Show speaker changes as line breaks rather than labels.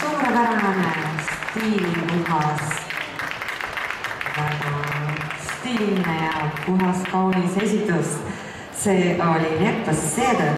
suurepärane, stiilipuhas, väga stiilne ja puhas, kaunis esitus. see oli Neptuse Seeder.